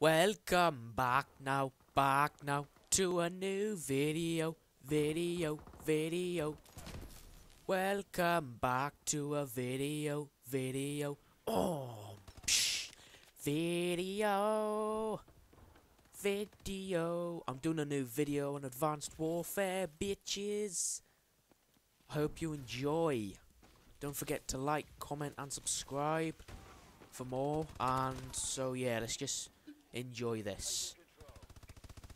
Welcome back now, back now to a new video, video, video. Welcome back to a video, video. Oh, psh, video, video. I'm doing a new video on Advanced Warfare, bitches. I Hope you enjoy. Don't forget to like, comment, and subscribe for more. And so, yeah, let's just enjoy this.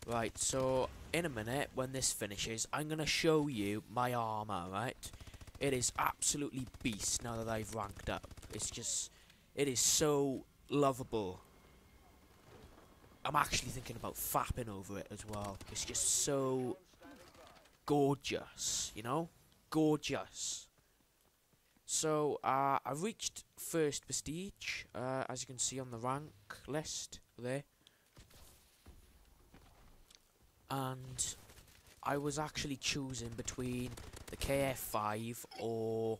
Right, so in a minute, when this finishes, I'm going to show you my armor, right? It is absolutely beast now that I've ranked up. It's just, it is so lovable. I'm actually thinking about fapping over it as well. It's just so gorgeous, you know? Gorgeous. So, uh, I reached first prestige, uh, as you can see on the rank list there. And I was actually choosing between the KF5 or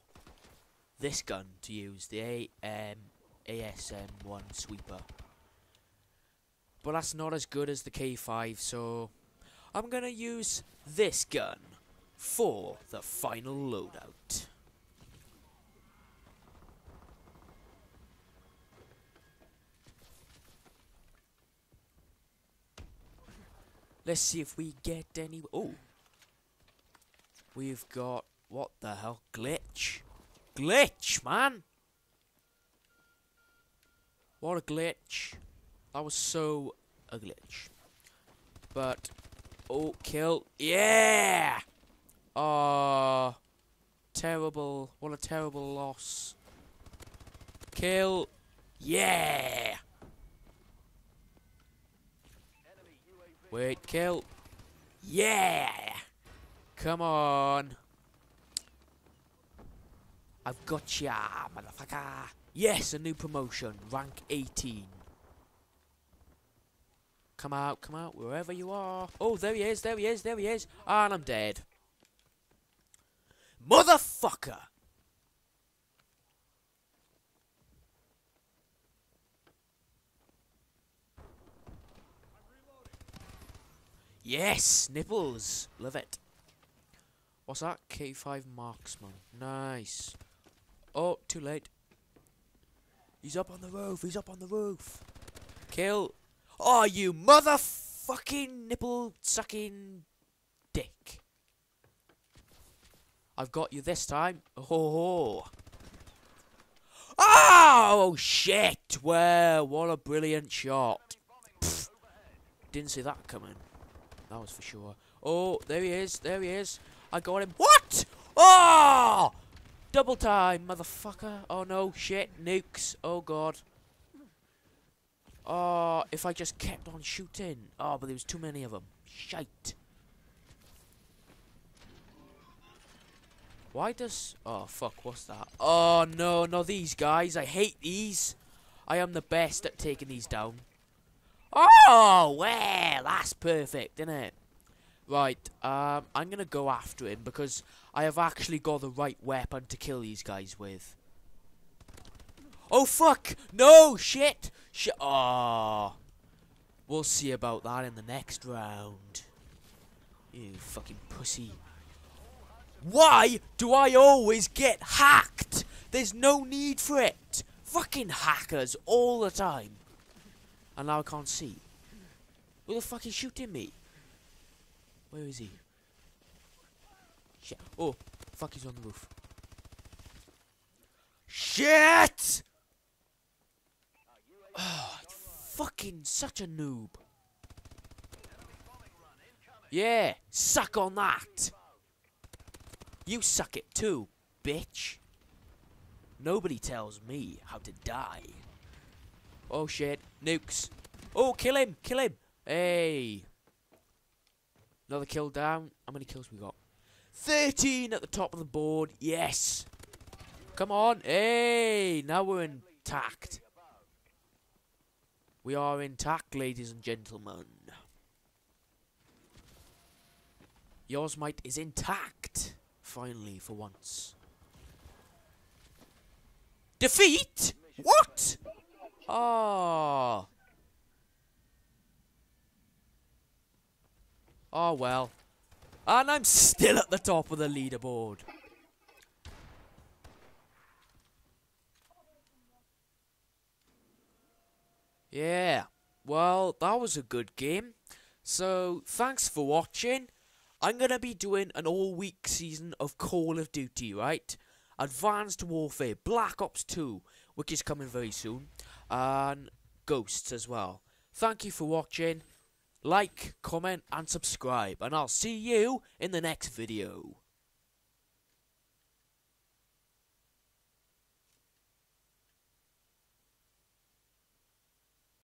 this gun to use, the A um, ASM-1 sweeper. But that's not as good as the K5, so I'm gonna use this gun for the final loadout. Let's see if we get any. Oh, we've got what the hell? Glitch, glitch, man! What a glitch! That was so a glitch. But oh, kill! Yeah! Ah, terrible! What a terrible loss. Kill! Yeah! Wait, kill. Yeah! Come on. I've got ya, motherfucker. Yes, a new promotion. Rank 18. Come out, come out, wherever you are. Oh, there he is, there he is, there he is. And I'm dead. Motherfucker! Yes, nipples. Love it. What's that? K5 marksman. Nice. Oh, too late. He's up on the roof. He's up on the roof. Kill. Oh, you motherfucking nipple sucking dick. I've got you this time. Oh. Oh, shit. Well, what a brilliant shot. Pfft. Didn't see that coming. That was for sure. Oh, there he is. There he is. I got him. What? Oh! Double time, motherfucker. Oh, no. Shit. Nukes. Oh, God. Oh, if I just kept on shooting. Oh, but there was too many of them. Shite. Why does... Oh, fuck. What's that? Oh, no. No, these guys. I hate these. I am the best at taking these down. Oh, well, that's perfect, isn't it? Right, um, I'm going to go after him because I have actually got the right weapon to kill these guys with. Oh, fuck! No! Shit! Shit! Oh. We'll see about that in the next round. You fucking pussy. Why do I always get hacked? There's no need for it. Fucking hackers all the time. And now I can't see. Who the fuck is shooting me? Where is he? Shit. Oh, fuck, he's on the roof. Shit! Oh, fucking such a noob. Yeah, suck on that. You suck it too, bitch. Nobody tells me how to die. Oh shit, nukes. Oh, kill him, kill him. Hey. Another kill down. How many kills we got? 13 at the top of the board. Yes. Come on. Hey, now we're intact. We are intact, ladies and gentlemen. Yosmite is intact. Finally, for once. Defeat? What? Oh. Oh well. And I'm still at the top of the leaderboard. Yeah. Well, that was a good game. So, thanks for watching. I'm going to be doing an all-week season of Call of Duty, right? Advanced Warfare, Black Ops 2, which is coming very soon. And Ghosts as well. Thank you for watching. Like, comment, and subscribe. And I'll see you in the next video.